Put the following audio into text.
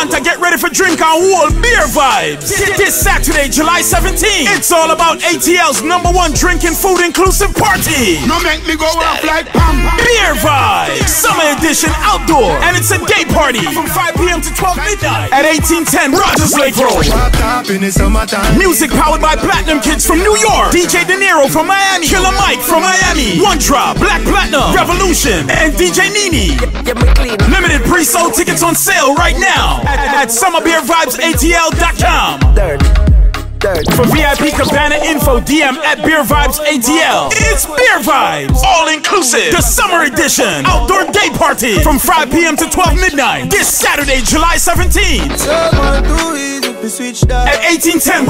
Atlanta, get ready for drink on wall Beer Vibes. This Saturday, July 17th. It's all about ATL's number one drinking food inclusive party. No make me go off like pam. Beer Vibes, Summer Edition Outdoor, and it's a day party from 5 p.m. to 12 midnight at 1810 Rogers Lake Road. Music powered by Platinum Kids from New York, DJ De Niro from Miami, Killer Mike from Miami, One Drop, Black Platinum, Revolution, and DJ Nini. Limited pre-sold tickets on sale right now at, at summerbeervibesatl.com. For VIP Cabana info, DM at Beer Vibes ATL. It's Beer Vibes, all inclusive. The summer edition, outdoor day party from 5 p.m. to 12 midnight. This Saturday, July 17th at 1810.